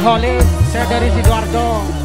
Nurholis, saya dari Sidoarjo.